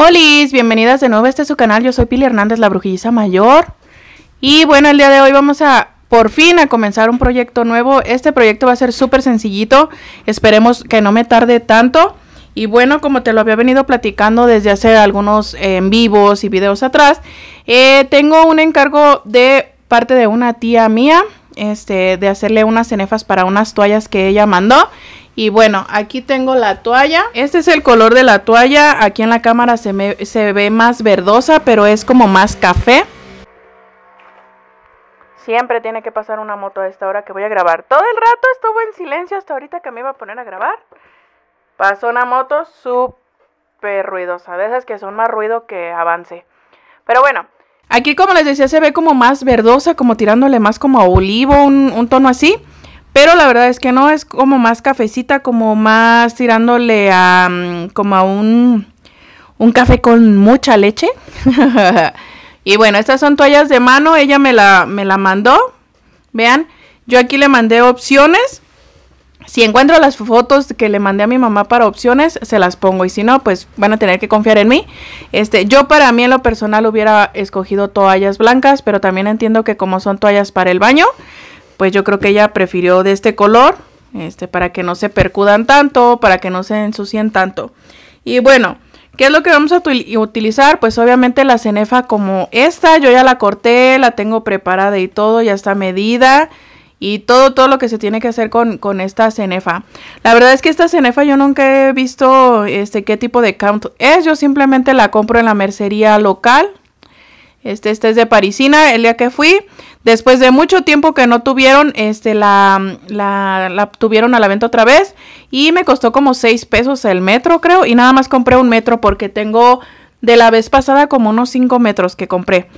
Hola, bienvenidas de nuevo a este su canal. Yo soy Pili Hernández, la brujilliza mayor. Y bueno, el día de hoy vamos a por fin a comenzar un proyecto nuevo. Este proyecto va a ser súper sencillito. Esperemos que no me tarde tanto. Y bueno, como te lo había venido platicando desde hace algunos eh, en vivos y videos atrás, eh, tengo un encargo de parte de una tía mía, este, de hacerle unas cenefas para unas toallas que ella mandó. Y bueno, aquí tengo la toalla. Este es el color de la toalla. Aquí en la cámara se, se ve más verdosa, pero es como más café. Siempre tiene que pasar una moto a esta hora que voy a grabar. Todo el rato estuvo en silencio hasta ahorita que me iba a poner a grabar. Pasó una moto súper ruidosa. De esas que son más ruido que avance. Pero bueno, aquí como les decía se ve como más verdosa, como tirándole más como a olivo, un tono así. Pero la verdad es que no, es como más cafecita, como más tirándole a mm, como a un, un café con mucha leche. y bueno, estas son toallas de mano, ella me la, me la mandó. Vean, yo aquí le mandé opciones. Si encuentro las fotos que le mandé a mi mamá para opciones, se las pongo. Y si no, pues van a tener que confiar en mí. Este, yo para mí en lo personal hubiera escogido toallas blancas, pero también entiendo que como son toallas para el baño, pues yo creo que ella prefirió de este color, este, para que no se percudan tanto, para que no se ensucien tanto. Y bueno, ¿qué es lo que vamos a utilizar? Pues obviamente la cenefa como esta, yo ya la corté, la tengo preparada y todo, ya está medida y todo, todo lo que se tiene que hacer con, con, esta cenefa. La verdad es que esta cenefa yo nunca he visto este qué tipo de count es. Yo simplemente la compro en la mercería local. Este, este es de Parisina. El día que fui, Después de mucho tiempo que no tuvieron, este, la, la, tuvieron a la venta otra vez. Y me costó como 6 pesos el metro, creo. Y nada más compré un metro porque tengo de la vez pasada como unos 5 metros que compré.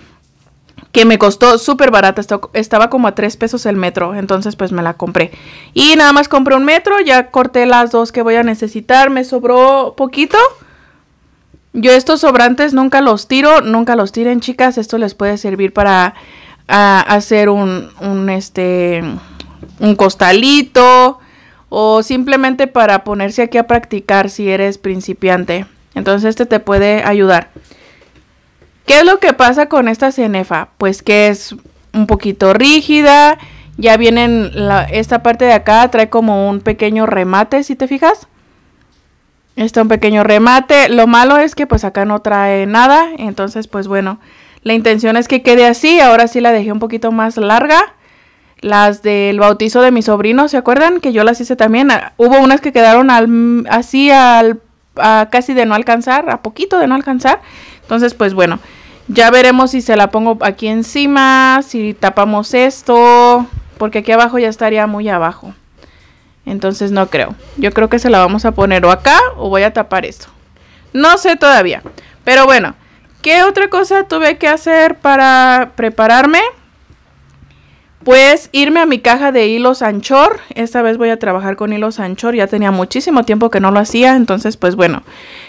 Que me costó súper barata. Estaba como a 3 pesos el metro. Entonces pues me la compré. Y nada más compré un metro. Ya corté las dos que voy a necesitar. Me sobró poquito. Yo estos sobrantes nunca los tiro. Nunca los tiren chicas. Esto les puede servir para a hacer un, un, este, un costalito o simplemente para ponerse aquí a practicar si eres principiante. Entonces este te puede ayudar. ¿Qué es lo que pasa con esta cenefa? Pues que es un poquito rígida. Ya vienen esta parte de acá trae como un pequeño remate, si te fijas. Está un pequeño remate. Lo malo es que pues acá no trae nada. Entonces pues bueno, la intención es que quede así. Ahora sí la dejé un poquito más larga. Las del bautizo de mi sobrino, ¿se acuerdan? Que yo las hice también. Ah, hubo unas que quedaron así al, casi de no alcanzar, a poquito de no alcanzar. Entonces, pues bueno, ya veremos si se la pongo aquí encima, si tapamos esto, porque aquí abajo ya estaría muy abajo. Entonces no creo. Yo creo que se la vamos a poner o acá o voy a tapar esto. No sé todavía. Pero bueno, ¿Qué otra cosa tuve que hacer para prepararme? Pues irme a mi caja de hilos anchor. Esta vez voy a trabajar con hilos anchor. Ya tenía muchísimo tiempo que no lo hacía. Entonces, pues bueno.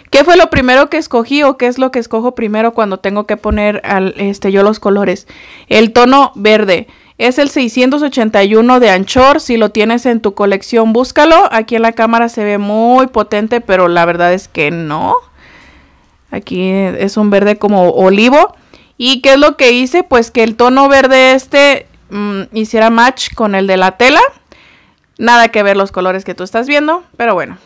¿Qué fue lo primero que escogí o qué es lo que escojo primero cuando tengo que poner este, yo los colores? El tono verde. Es el 681 de anchor. Si lo tienes en tu colección, búscalo. Aquí en la cámara se ve muy potente, pero la verdad es que no. Aquí es un verde como olivo. ¿Y qué es lo que hice? Pues que el tono verde este mm, hiciera match con el de la tela. Nada que ver los colores que tú estás viendo, pero bueno.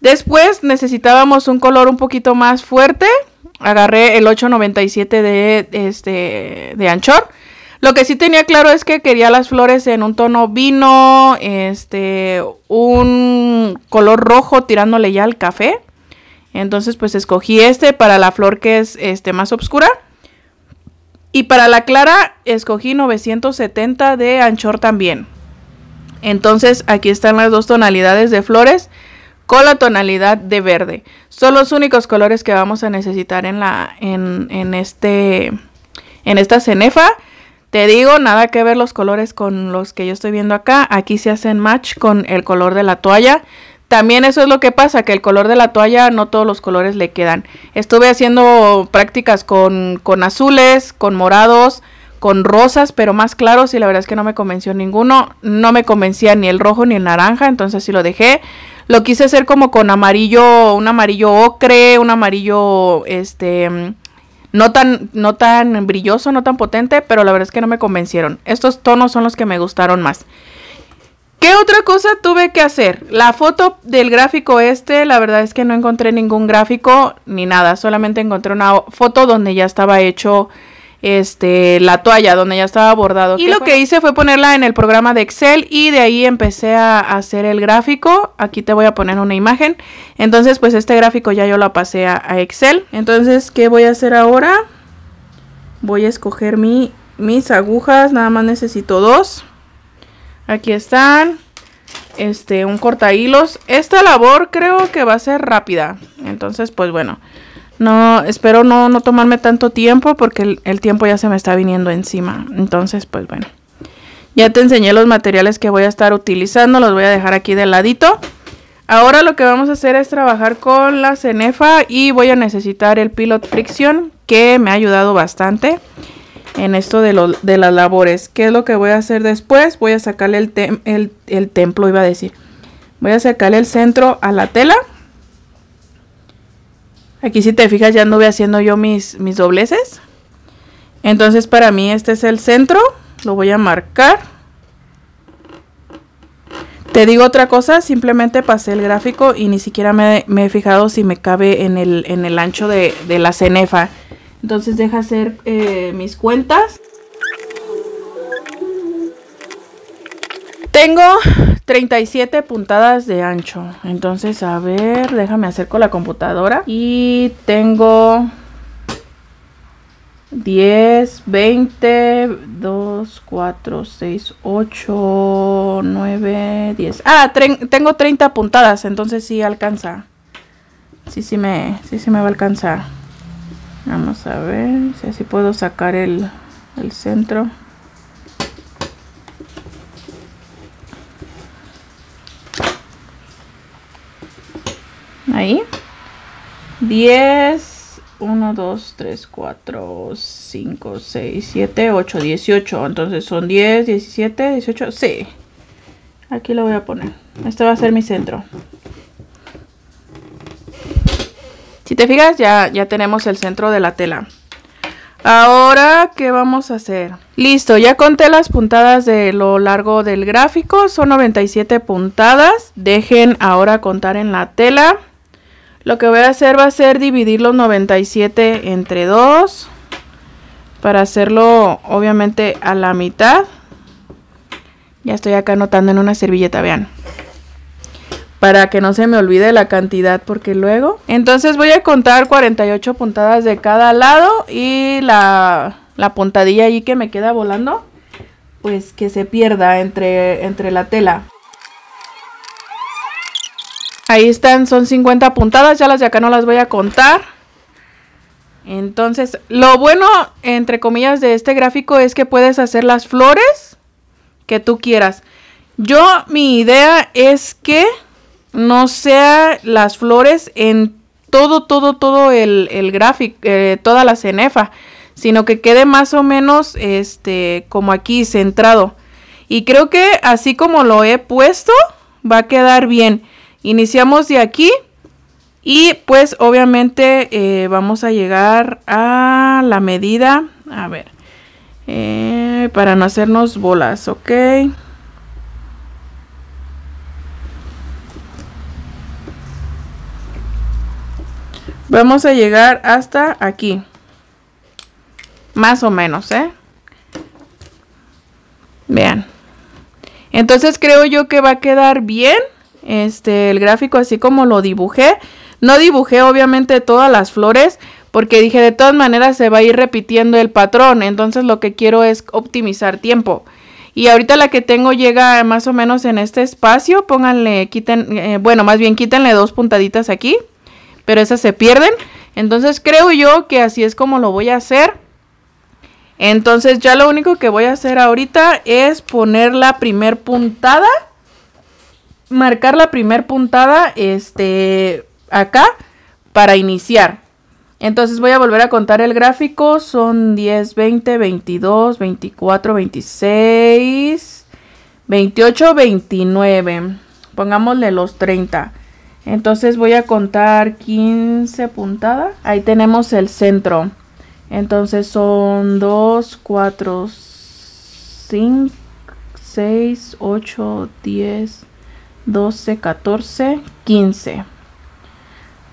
Después necesitábamos un color un poquito más fuerte. Agarré el 897 de, este, de anchor. Lo que sí tenía claro es que quería las flores en un tono vino, este, un color rojo tirándole ya al café. Entonces pues escogí este para la flor que es este más oscura. Y para la clara escogí 970 de anchor también. Entonces aquí están las dos tonalidades de flores con la tonalidad de verde. Son los únicos colores que vamos a necesitar en la en, en este en esta cenefa. Te digo, nada que ver los colores con los que yo estoy viendo acá. Aquí se hacen match con el color de la toalla. También eso es lo que pasa, que el color de la toalla no todos los colores le quedan. Estuve haciendo prácticas con, con azules, con morados, con rosas, pero más claros y la verdad es que no me convenció ninguno. No me convencía ni el rojo ni el naranja, entonces sí lo dejé. Lo quise hacer como con amarillo, un amarillo ocre, un amarillo, este, no tan, no tan brilloso, no tan potente, pero la verdad es que no me convencieron. Estos tonos son los que me gustaron más. ¿Qué otra cosa tuve que hacer? La foto del gráfico este, la verdad es que no encontré ningún gráfico ni nada, solamente encontré una foto donde ya estaba hecho este la toalla donde ya estaba bordado. Y lo que hice fue ponerla en el programa de Excel y de ahí empecé a hacer el gráfico. Aquí te voy a poner una imagen. Entonces, pues este gráfico ya yo lo pasé a, Excel. Entonces, ¿qué voy a hacer ahora? Voy a escoger mi, mis agujas, nada más necesito dos. Aquí están. Este, un corta hilos. Esta labor creo que va a ser rápida. Entonces, pues bueno. No, espero no, no tomarme tanto tiempo porque el, tiempo ya se me está viniendo encima. Entonces, pues bueno. Ya te enseñé los materiales que voy a estar utilizando. Los voy a dejar aquí de ladito. Ahora lo que vamos a hacer es trabajar con la cenefa y voy a necesitar el Pilot Friction que me ha ayudado bastante en esto de, de las labores. ¿Qué es lo que voy a hacer después? Voy a sacarle el, el, el templo, iba a decir. Voy a sacarle el centro a la tela. Aquí si te fijas ya anduve haciendo yo mis, mis dobleces. Entonces para mí este es el centro. Lo voy a marcar. Te digo otra cosa, simplemente pasé el gráfico y ni siquiera me, he fijado si me cabe en el, en el ancho de, de, la cenefa. Entonces deja hacer eh, mis cuentas. Tengo 37 puntadas de ancho. Entonces, a ver, déjame acerco la computadora. Y tengo 10, 20, 2, 4, 6, 8, 9, 10. Ah, tengo 30 puntadas, entonces sí alcanza. Sí, sí me, sí, sí me va a alcanzar. Vamos a ver si así puedo sacar el, el centro. ahí. 10 1 2 3 4 5 6 7 8 18 entonces son 10 17 18 sí. Aquí lo voy a poner. Este va a ser mi centro si te fijas ya ya tenemos el centro de la tela Ahora, ¿qué vamos a hacer? Listo, ya conté las puntadas de lo largo del gráfico, son 97 puntadas. Dejen ahora contar en la tela. Lo que voy a hacer va a ser dividir los 97 entre 2. Para hacerlo obviamente a la mitad. Ya estoy acá anotando en una servilleta, vean. Para que no se me olvide la cantidad porque luego... Entonces voy a contar 48 puntadas de cada lado y la, la puntadilla allí que me queda volando. Pues que se pierda entre, entre la tela. Ahí están, son 50 puntadas, ya las de acá no las voy a contar. Entonces, lo bueno, entre comillas, de este gráfico es que puedes hacer las flores que tú quieras. Yo, mi idea es que no sea las flores en todo, todo, todo el, gráfico, eh, toda la cenefa, sino que quede más o menos, este, como aquí, centrado. Y creo que así como lo he puesto, va a quedar bien. Iniciamos de aquí y pues obviamente eh, vamos a llegar a la medida, a ver, eh, para no hacernos bolas, ok. Vamos a llegar hasta aquí. Más o menos, ¿eh? Vean. Entonces creo yo que va a quedar bien este, el gráfico así como lo dibujé. No dibujé obviamente todas las flores porque dije de todas maneras se va a ir repitiendo el patrón. Entonces lo que quiero es optimizar tiempo. Y ahorita la que tengo llega más o menos en este espacio. Pónganle, quiten, eh, bueno, más bien quítenle dos puntaditas aquí. Pero esas se pierden. Entonces creo yo que así es como lo voy a hacer. Entonces ya lo único que voy a hacer ahorita es poner la primer puntada marcar la primer puntada este acá para iniciar. Entonces voy a volver a contar el gráfico. Son 10, 20, 22, 24, 26, 28, 29. Pongámosle los 30. Entonces voy a contar 15 puntadas. Ahí tenemos el centro. Entonces son 2, 4, 5, 6, 8, 10, 12, 14, 15.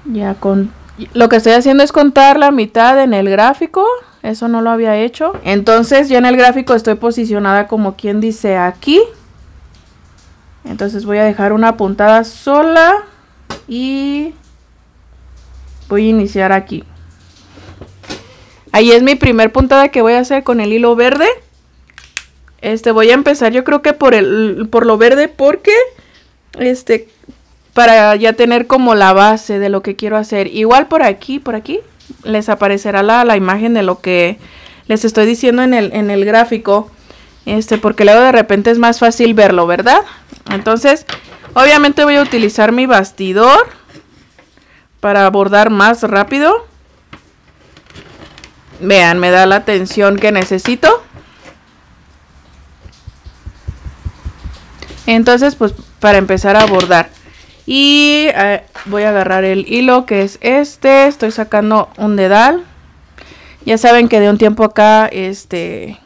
Ya con lo que estoy haciendo es contar la mitad en el gráfico. Eso no lo había hecho. Entonces yo en el gráfico estoy posicionada como quien dice aquí. Entonces voy a dejar una puntada sola. Y voy a iniciar aquí. Ahí es mi primer puntada que voy a hacer con el hilo verde. Este voy a empezar yo creo que por el por lo verde porque este para ya tener como la base de lo que quiero hacer. Igual por aquí, por aquí, les aparecerá la, la imagen de lo que les estoy diciendo en el, en el gráfico. Este, porque luego de repente es más fácil verlo, ¿verdad? Entonces, obviamente voy a utilizar mi bastidor para bordar más rápido. Vean, me da la tensión que necesito. Entonces, pues para empezar a bordar. Y eh, voy a agarrar el hilo que es este. Estoy sacando un dedal. Ya saben que de un tiempo acá este,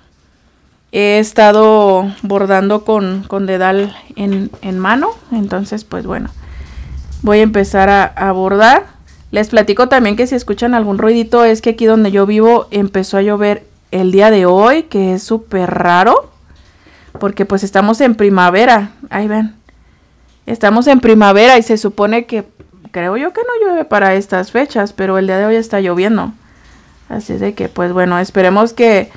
he estado bordando con, dedal en, mano. Entonces pues bueno. Voy a empezar a, a bordar. Les platico también que si escuchan algún ruidito es que aquí donde yo vivo empezó a llover el día de hoy. Que es súper raro. Porque pues estamos en primavera. Ahí ven. Estamos en primavera y se supone que, creo yo que no llueve para estas fechas, pero el día de hoy está lloviendo. Así de que, pues bueno, esperemos que,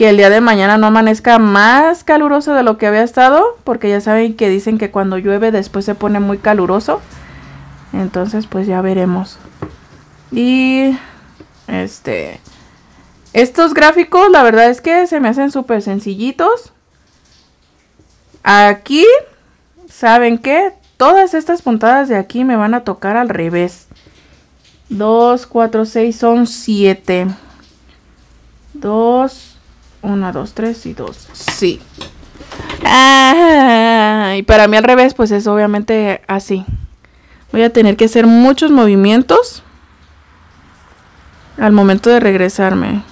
que el día de mañana no amanezca más caluroso de lo que había estado, porque ya saben que dicen que cuando llueve después se pone muy caluroso. Entonces, pues ya veremos. Y, este, estos gráficos, la verdad es que se me hacen súper sencillitos. Aquí ¿Saben qué? Todas estas puntadas de aquí me van a tocar al revés. 2, 4, 6 son 7. 2, 1, 2, 3 y 2. Sí. Ah, y para mí al revés, pues es obviamente así. Voy a tener que hacer muchos movimientos al momento de regresarme.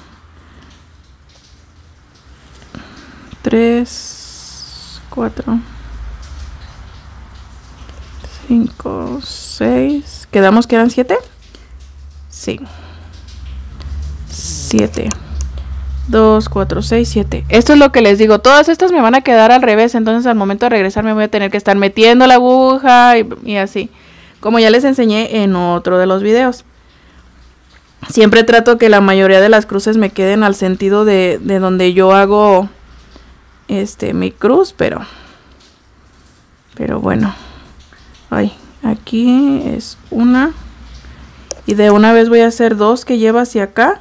3, 4. 5, 6. ¿Quedamos que eran 7? Sí. 7. 2, 4, 6, 7. Esto es lo que les digo. Todas estas me van a quedar al revés. Entonces al momento de regresar me voy a tener que estar metiendo la aguja y, así. Como ya les enseñé en otro de los videos. Siempre trato que la mayoría de las cruces me queden al sentido de, de donde yo hago este mi cruz. Pero, pero bueno. Ay, aquí es una. Y de una vez voy a hacer dos que lleva hacia acá.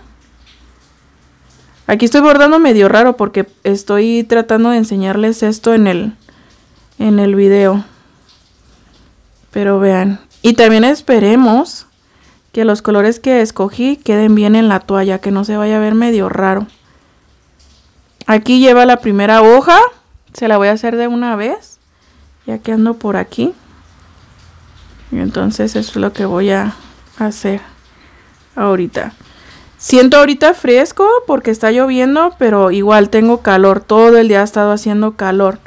Aquí estoy bordando medio raro porque estoy tratando de enseñarles esto en el, en el video. Pero vean. Y también esperemos que los colores que escogí queden bien en la toalla, que no se vaya a ver medio raro. Aquí lleva la primera hoja, se la voy a hacer de una vez, ya que ando por aquí. Y entonces eso es lo que voy a hacer ahorita. Siento ahorita fresco porque está lloviendo, pero igual tengo calor. Todo el día ha estado haciendo calor.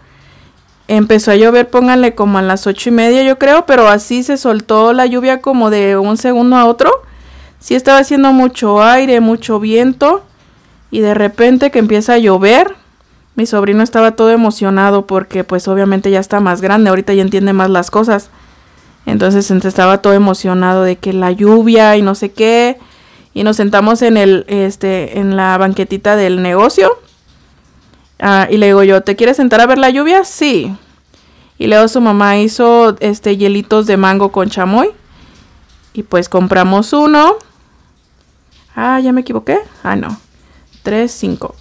Empezó a llover, pónganle como a las ocho y media yo creo, pero así se soltó la lluvia como de un segundo a otro. Sí estaba haciendo mucho aire, mucho viento y de repente que empieza a llover. Mi sobrino estaba todo emocionado porque pues obviamente ya está más grande, ahorita ya entiende más las cosas. Entonces estaba todo emocionado de que la lluvia y no sé qué. Y nos sentamos en el, este, en la banquetita del negocio. Ah, y le digo yo, ¿te quieres sentar a ver la lluvia? Sí. Y luego su mamá hizo este hielitos de mango con chamoy. Y pues compramos uno. Ah, ya me equivoqué. Ah, no. Tres, cinco.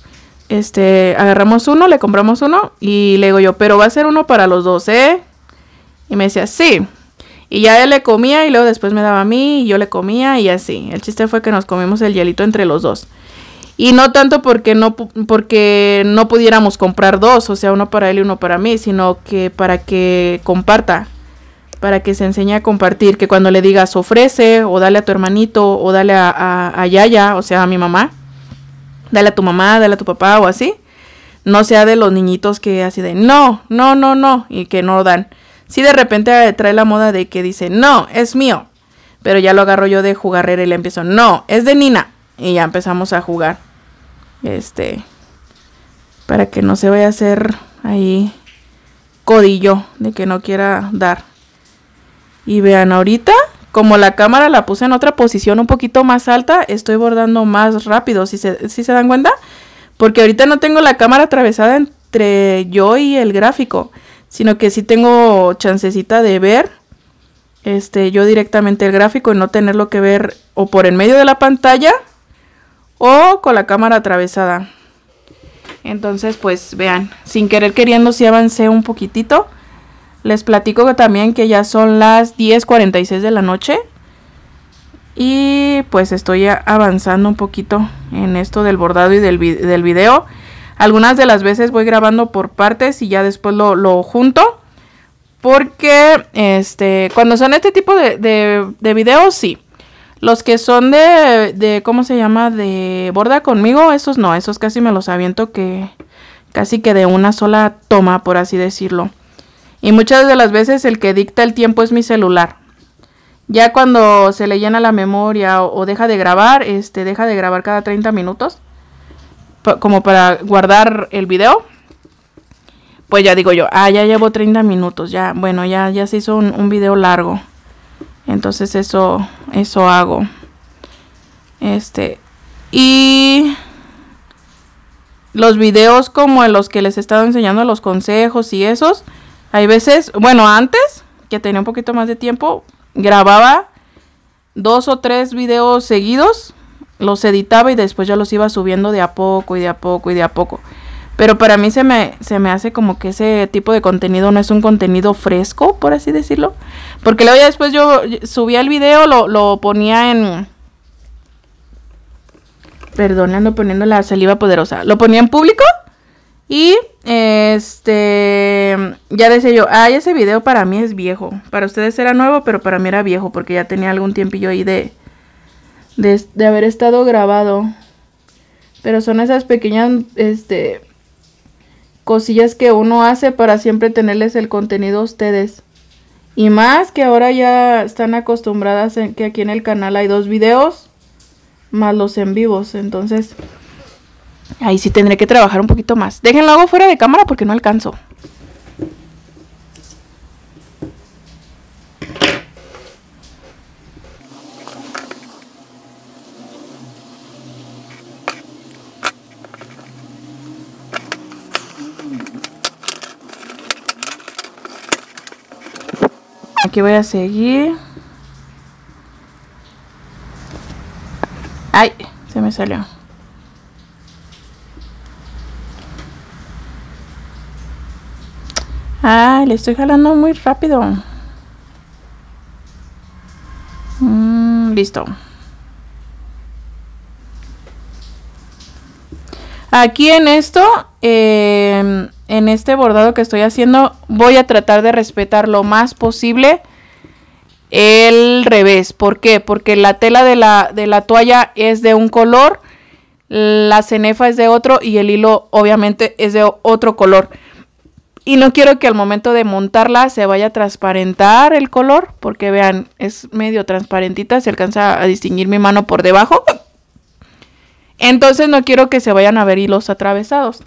Este, agarramos uno, le compramos uno. Y le digo yo, pero va a ser uno para los dos, ¿eh? Y me decía, sí. Y ya él le comía y luego después me daba a mí y yo le comía y así. El chiste fue que nos comimos el hielito entre los dos. Y no tanto porque no, porque no pudiéramos comprar dos, o sea, uno para él y uno para mí, sino que para que comparta, para que se enseñe a compartir, que cuando le digas ofrece o dale a tu hermanito o dale a, a, Yaya, o sea, a mi mamá, dale a tu mamá, dale a tu papá o así, no sea de los niñitos que así de no, no, no, no, y que no dan. Si de repente trae la moda de que dice no, es mío, pero ya lo agarro yo de jugarrera y le empiezo, no, es de Nina, y ya empezamos a jugar. Este, para que no se vaya a hacer ahí codillo de que no quiera dar. Y vean, ahorita, como la cámara la puse en otra posición un poquito más alta, estoy bordando más rápido, si se, si se dan cuenta. Porque ahorita no tengo la cámara atravesada entre yo y el gráfico, sino que sí tengo chancecita de ver este yo directamente el gráfico y no tenerlo que ver o por en medio de la pantalla o con la cámara atravesada. Entonces, pues vean, sin querer queriendo si avancé un poquitito. Les platico también que ya son las 10.46 de la noche. Y pues estoy avanzando un poquito en esto del bordado y del, del video. Algunas de las veces voy grabando por partes y ya después lo, junto. Porque este, cuando son este tipo de, de, de videos, sí. Los que son de, de, ¿cómo se llama? De borda conmigo, esos no, esos casi me los aviento que casi que de una sola toma, por así decirlo. Y muchas de las veces el que dicta el tiempo es mi celular. Ya cuando se le llena la memoria o, deja de grabar, este, deja de grabar cada 30 minutos, como para guardar el video. Pues ya digo yo, ah, ya llevo 30 minutos, ya, bueno, ya, ya se hizo un, video largo. Entonces eso, eso hago. Este, y los videos como los que les he estado enseñando los consejos y esos, hay veces, bueno, antes, que tenía un poquito más de tiempo, grababa dos o tres videos seguidos, los editaba y después ya los iba subiendo de a poco y de a poco y de a poco. Pero para mí se me, se me hace como que ese tipo de contenido no es un contenido fresco, por así decirlo. Porque luego ya después yo subía el video, lo, lo ponía en... Perdón, ando poniendo la saliva poderosa. Lo ponía en público y este ya decía yo, ay, ese video para mí es viejo. Para ustedes era nuevo, pero para mí era viejo porque ya tenía algún tiempillo ahí de, de, haber estado grabado. Pero son esas pequeñas, este, cosillas que uno hace para siempre tenerles el contenido a ustedes. Y más que ahora ya están acostumbradas en que aquí en el canal hay dos videos más los en vivos. Entonces, ahí sí tendré que trabajar un poquito más. Déjenlo hago fuera de cámara porque no alcanzo. Aquí voy a seguir. Ay, se me salió. Ay, le estoy jalando muy rápido. Mm, listo. Aquí en esto, eh, en este bordado que estoy haciendo voy a tratar de respetar lo más posible el revés. ¿Por qué? Porque la tela de la, de la toalla es de un color, la cenefa es de otro y el hilo obviamente es de otro color. Y no quiero que al momento de montarla se vaya a transparentar el color, porque vean, es medio transparentita, se alcanza a distinguir mi mano por debajo. Entonces no quiero que se vayan a ver hilos atravesados.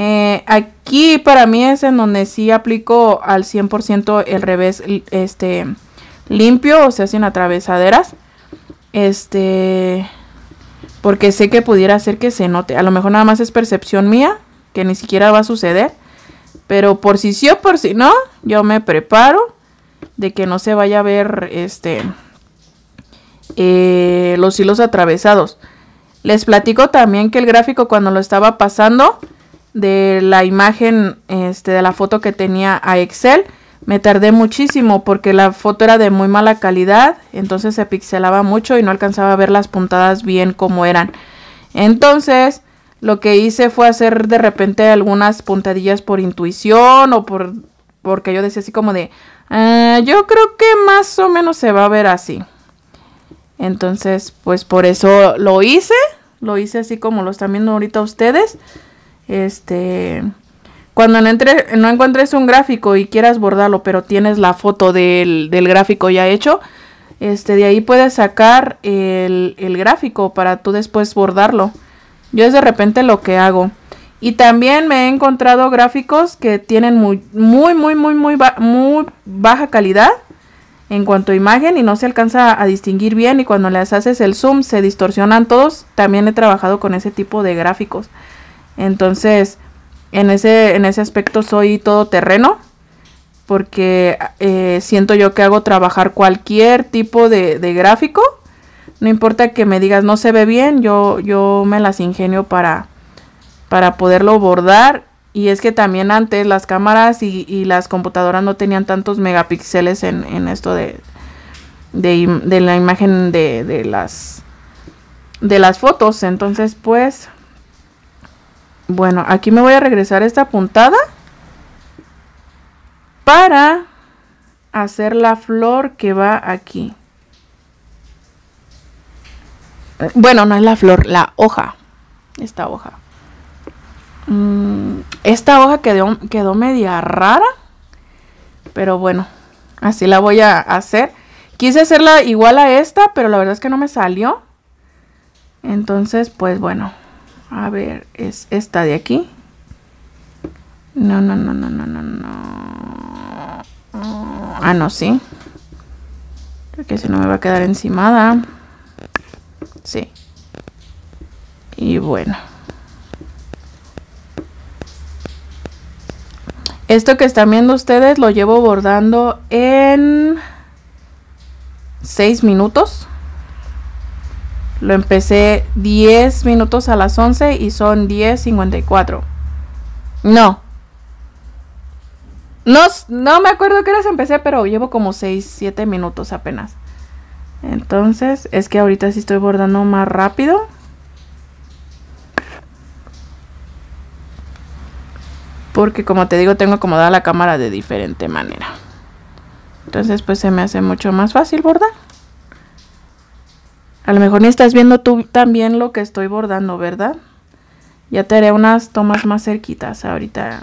Eh, aquí para mí es en donde sí aplico al 100% el revés este, limpio, o sea, sin atravesaderas. Este, porque sé que pudiera ser que se note. A lo mejor nada más es percepción mía, que ni siquiera va a suceder. Pero por si sí o por si no, yo me preparo de que no se vaya a ver este eh, los hilos atravesados. Les platico también que el gráfico cuando lo estaba pasando de la imagen este, de la foto que tenía a Excel, me tardé muchísimo porque la foto era de muy mala calidad, entonces se pixelaba mucho y no alcanzaba a ver las puntadas bien como eran. Entonces, lo que hice fue hacer de repente algunas puntadillas por intuición o por porque yo decía así como de, ah, yo creo que más o menos se va a ver así. Entonces, pues por eso lo hice, lo hice así como lo están viendo ahorita ustedes. Este, cuando no, entre, no encuentres un gráfico y quieras bordarlo, pero tienes la foto del, gráfico ya hecho, este, de ahí puedes sacar el, gráfico para tú después bordarlo. Yo es de repente lo que hago. Y también me he encontrado gráficos que tienen muy, muy, muy, muy, muy, muy baja calidad en cuanto a imagen y no se alcanza a distinguir bien y cuando les haces el zoom se distorsionan todos. También he trabajado con ese tipo de gráficos. Entonces, en ese, en ese aspecto soy todo terreno porque eh, siento yo que hago trabajar cualquier tipo de, gráfico. No importa que me digas no se ve bien, yo, yo me las ingenio para, para poderlo bordar. Y es que también antes las cámaras y, las computadoras no tenían tantos megapíxeles en, esto de, de, la imagen de, de, las, de las fotos. Entonces pues bueno, aquí me voy a regresar esta puntada para hacer la flor que va aquí. Bueno, no es la flor, la hoja. Esta hoja. Mm, esta hoja quedó, quedó media rara. Pero bueno, así la voy a hacer. Quise hacerla igual a esta, pero la verdad es que no me salió. Entonces, pues bueno, a ver, es esta de aquí. No, no, no, no, no, no, no. Ah, no, sí. Porque si no me va a quedar encimada. Sí. Y bueno. Esto que están viendo ustedes lo llevo bordando en 6 minutos. Lo empecé 10 minutos a las 11 y son 10.54. No. No, no me acuerdo qué horas empecé, pero llevo como 6, 7 minutos apenas. Entonces, es que ahorita sí estoy bordando más rápido. Porque como te digo, tengo acomodada la cámara de diferente manera. Entonces, pues se me hace mucho más fácil bordar. A lo mejor ni estás viendo tú también lo que estoy bordando, ¿verdad? Ya te haré unas tomas más cerquitas ahorita.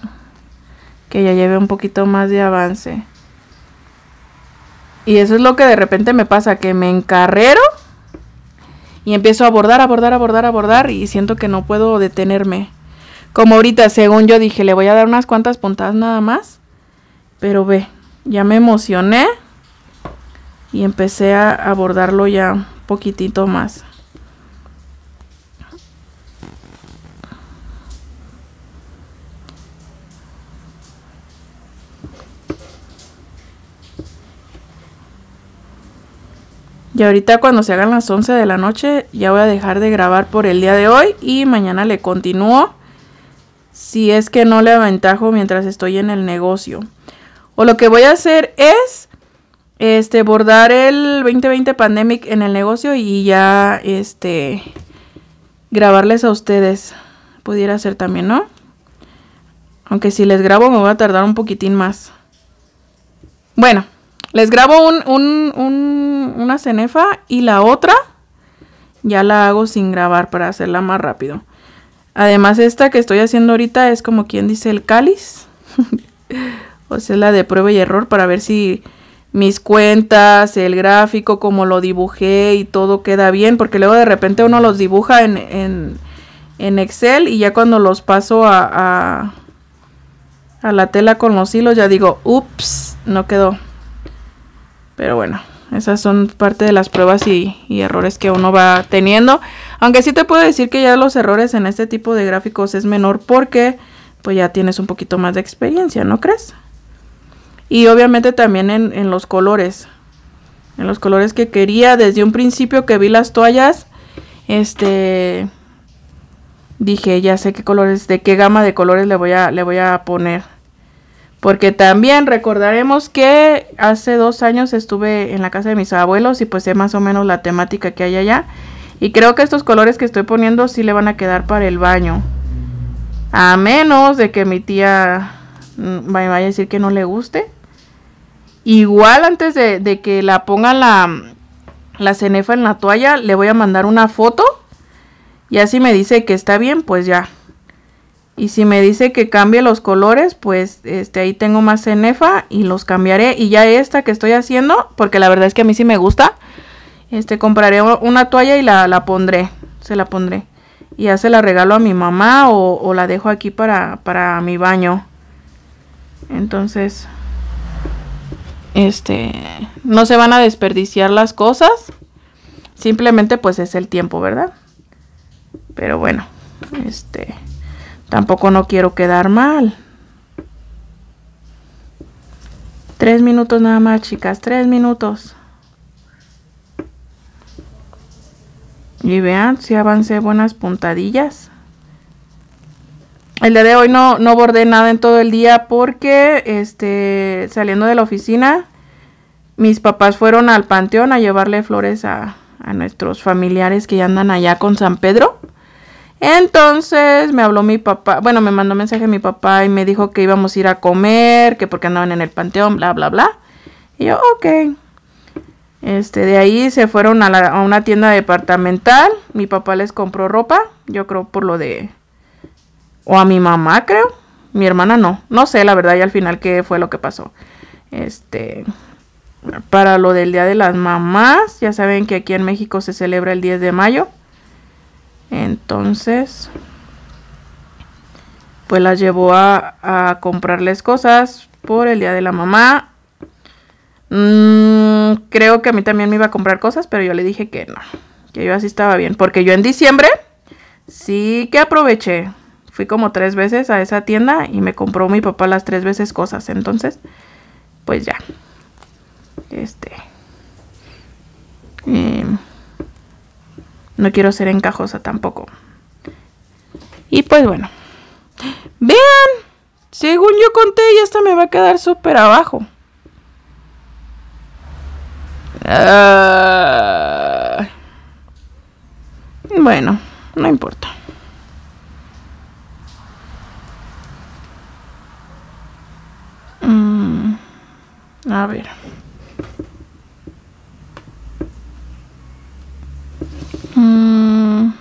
Que ya lleve un poquito más de avance. Y eso es lo que de repente me pasa, que me encarrero y empiezo a bordar, a bordar, a bordar, a bordar y siento que no puedo detenerme. Como ahorita, según yo dije, le voy a dar unas cuantas puntadas nada más. Pero ve, ya me emocioné y empecé a, a bordarlo ya poquitito más. Y ahorita cuando se hagan las 11 de la noche ya voy a dejar de grabar por el día de hoy y mañana le continúo si es que no le aventajo mientras estoy en el negocio. O lo que voy a hacer es este, bordar el 2020 Pandemic en el negocio y ya, este, grabarles a ustedes. Pudiera ser también, ¿no? Aunque si les grabo me voy a tardar un poquitín más. Bueno, les grabo un, un, un, una cenefa y la otra ya la hago sin grabar para hacerla más rápido. Además esta que estoy haciendo ahorita es como quien dice el cáliz. o sea, la de prueba y error para ver si mis cuentas, el gráfico, como lo dibujé y todo queda bien, porque luego de repente uno los dibuja en, en, Excel y ya cuando los paso a, a, a, la tela con los hilos ya digo, ups, no quedó. Pero bueno, esas son parte de las pruebas y, y errores que uno va teniendo. Aunque sí te puedo decir que ya los errores en este tipo de gráficos es menor porque pues ya tienes un poquito más de experiencia, ¿no crees? Y obviamente también en, los colores. En los colores que quería. Desde un principio que vi las toallas. Este. Dije, ya sé qué colores, de qué gama de colores le voy a, le voy a poner. Porque también recordaremos que hace dos años estuve en la casa de mis abuelos y pues sé más o menos la temática que hay allá. Y creo que estos colores que estoy poniendo sí le van a quedar para el baño. A menos de que mi tía mm, vaya a decir que no le guste. Igual antes de, que la ponga la, la cenefa en la toalla, le voy a mandar una foto. Y así me dice que está bien, pues ya. Y si me dice que cambie los colores, pues este ahí tengo más cenefa y los cambiaré. Y ya esta que estoy haciendo, porque la verdad es que a mí sí me gusta, este compraré una toalla y la, la pondré. Se la pondré y ya se la regalo a mi mamá o, la dejo aquí para, para mi baño. Entonces, este, no se van a desperdiciar las cosas. Simplemente pues es el tiempo, ¿verdad? Pero bueno, este, tampoco no quiero quedar mal. Tres minutos nada más, chicas, tres minutos. Y vean, si avancé buenas puntadillas. El día de hoy no, no bordé nada en todo el día porque este, saliendo de la oficina, mis papás fueron al panteón a llevarle flores a, a nuestros familiares que ya andan allá con San Pedro. Entonces me habló mi papá, bueno, me mandó mensaje mi papá y me dijo que íbamos a ir a comer, que porque andaban en el panteón, bla, bla, bla. Y yo, ok. Este, de ahí se fueron a, una tienda departamental. Mi papá les compró ropa. Yo creo por lo de. O a mi mamá, creo. Mi hermana no. No sé, la verdad, y al final qué fue lo que pasó. Este. Para lo del Día de las Mamás. Ya saben que aquí en México se celebra el 10 de mayo. Entonces. Pues las llevó a, comprarles cosas por el Día de la Mamá. Mm, creo que a mí también me iba a comprar cosas, pero yo le dije que no, que yo así estaba bien. Porque yo en diciembre sí que aproveché. Fui como tres veces a esa tienda y me compró mi papá las tres veces cosas. Entonces, pues ya. Este. Em, no quiero ser encajosa tampoco. Y pues bueno. Vean. Según yo conté, ya esta me va a quedar súper abajo. Ah. bueno, no importa. A ver. Mm,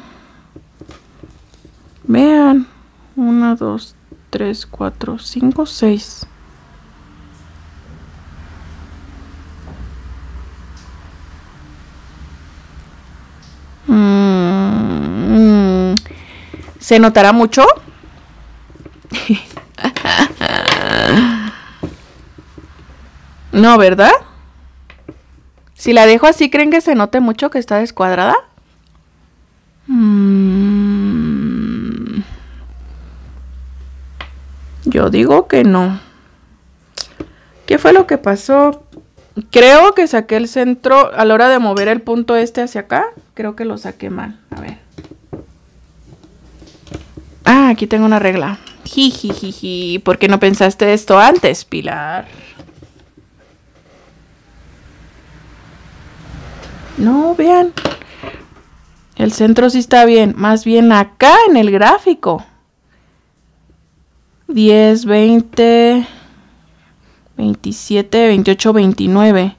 vean. Una, dos, tres, cuatro, cinco, seis. ¿Se notará mucho? no, ¿verdad? Si la dejo así, ¿creen que se note mucho que está descuadrada? Mm. Yo digo que no. ¿Qué fue lo que pasó? Creo que saqué el centro a la hora de mover el punto este hacia acá. Creo que lo saqué mal. A ver. Ah, aquí tengo una regla. Jijijiji. ¿Por qué no pensaste esto antes, Pilar? No, vean. El centro sí está bien. Más bien acá en el gráfico. 10, 20, 27, 28, 29.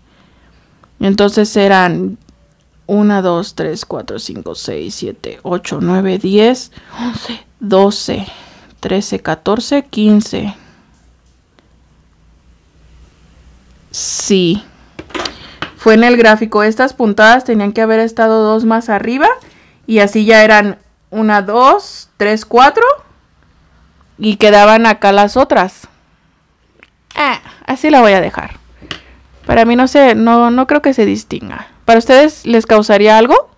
Entonces serán 1, 2, 3, 4, 5, 6, 7, 8, 9, 10, 11, 12, 13, 14, 15. Sí. Fue en el gráfico. Estas puntadas tenían que haber estado dos más arriba. Y así ya eran una, dos, tres, cuatro. Y quedaban acá las otras. Ah, así la voy a dejar. Para mí no sé, no, no creo que se distinga. ¿Para ustedes les causaría algo?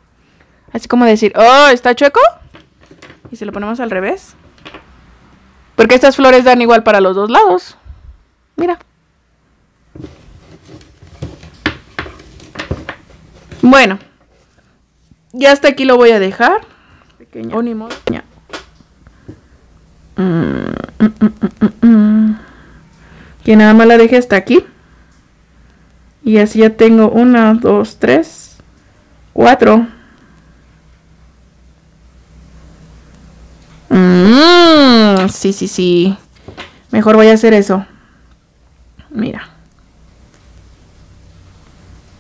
Así como decir, oh, ¿está chueco? Y se lo ponemos al revés. Porque estas flores dan igual para los dos lados. Mira. Bueno. Ya hasta aquí lo voy a dejar. Pequeña. Oh, que nada más la deje hasta aquí. Y así ya tengo una, dos, tres, cuatro. Sí, sí, sí. Mejor voy a hacer eso. Mira.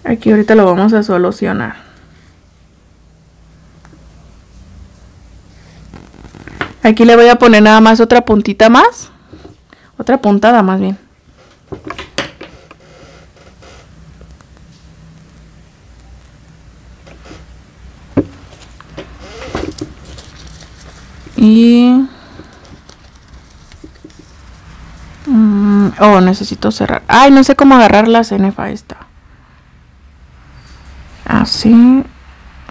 Aquí ahorita lo vamos a solucionar. Aquí le voy a poner nada más otra puntita más. Otra puntada más bien. Y... Mm, oh, necesito cerrar. Ay, no sé cómo agarrar la cenefa esta. Así.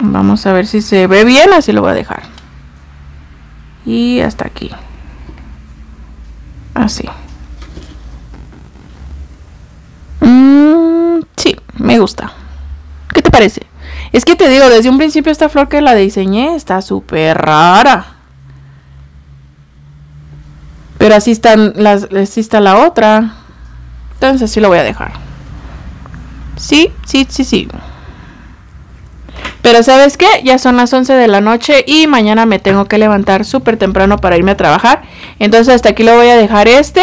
Vamos a ver si se ve bien. Así lo voy a dejar. Y hasta aquí. Así. Mm, sí, me gusta. ¿Qué te parece? Es que te digo, desde un principio esta flor que la diseñé está súper rara. Pero así, están las, así está la otra. Entonces así lo voy a dejar. Sí, sí, sí, sí. Pero ¿sabes qué? Ya son las 11 de la noche y mañana me tengo que levantar súper temprano para irme a trabajar. Entonces hasta aquí lo voy a dejar este.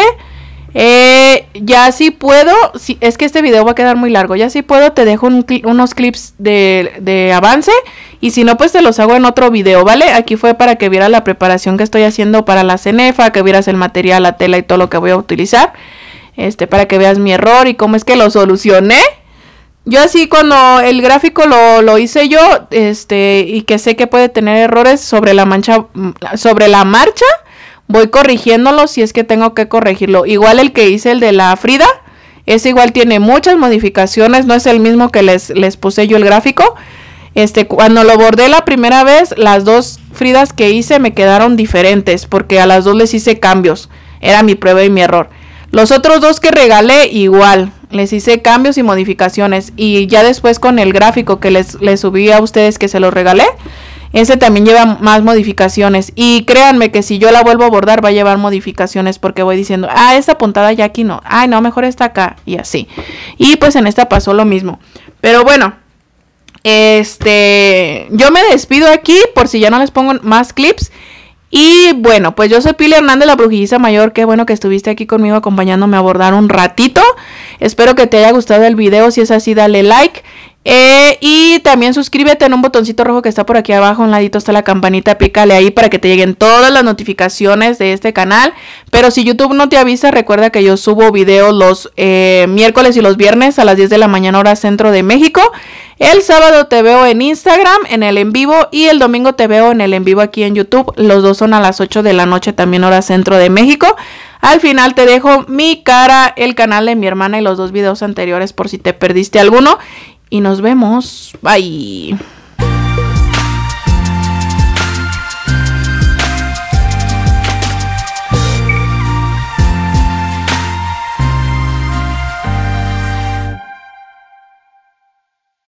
Eh, ya si puedo, si, es que este video va a quedar muy largo, ya si puedo te dejo unos clips de, de, avance y si no pues te los hago en otro video, ¿vale? Aquí fue para que vieras la preparación que estoy haciendo para la cenefa, que vieras el material, la tela y todo lo que voy a utilizar, este, para que veas mi error y cómo es que lo solucioné. Yo así cuando el gráfico lo, lo hice yo, este, y que sé que puede tener errores sobre la mancha, sobre la marcha, voy corrigiéndolo si es que tengo que corregirlo. Igual el que hice el de la Frida, ese igual tiene muchas modificaciones, no es el mismo que les, les puse yo el gráfico. Este, cuando lo bordé la primera vez, las dos Fridas que hice me quedaron diferentes porque a las dos les hice cambios. Era mi prueba y mi error. Los otros dos que regalé igual, les hice cambios y modificaciones y ya después con el gráfico que les, les subí a ustedes que se los regalé, ese también lleva más modificaciones. Y créanme que si yo la vuelvo a bordar va a llevar modificaciones porque voy diciendo, ah, esta puntada ya aquí no. Ay, no, mejor está acá. Y así. Y pues en esta pasó lo mismo. Pero bueno. Este, yo me despido aquí por si ya no les pongo más clips. Y bueno, pues yo soy Pili Hernández, la brujilliza mayor. Qué bueno que estuviste aquí conmigo acompañándome a bordar un ratito. Espero que te haya gustado el video. Si es así, dale like. Eh, y también suscríbete en un botoncito rojo que está por aquí abajo, un ladito está la campanita, pícale ahí para que te lleguen todas las notificaciones de este canal. Pero si YouTube no te avisa, recuerda que yo subo videos los eh, miércoles y los viernes a las 10 de la mañana hora centro de México. El sábado te veo en Instagram, en el en vivo, y el domingo te veo en el en vivo aquí en YouTube. Los dos son a las 8 de la noche también hora centro de México. Al final te dejo mi cara, el canal de mi hermana y los dos videos anteriores por si te perdiste alguno y nos vemos. Bye.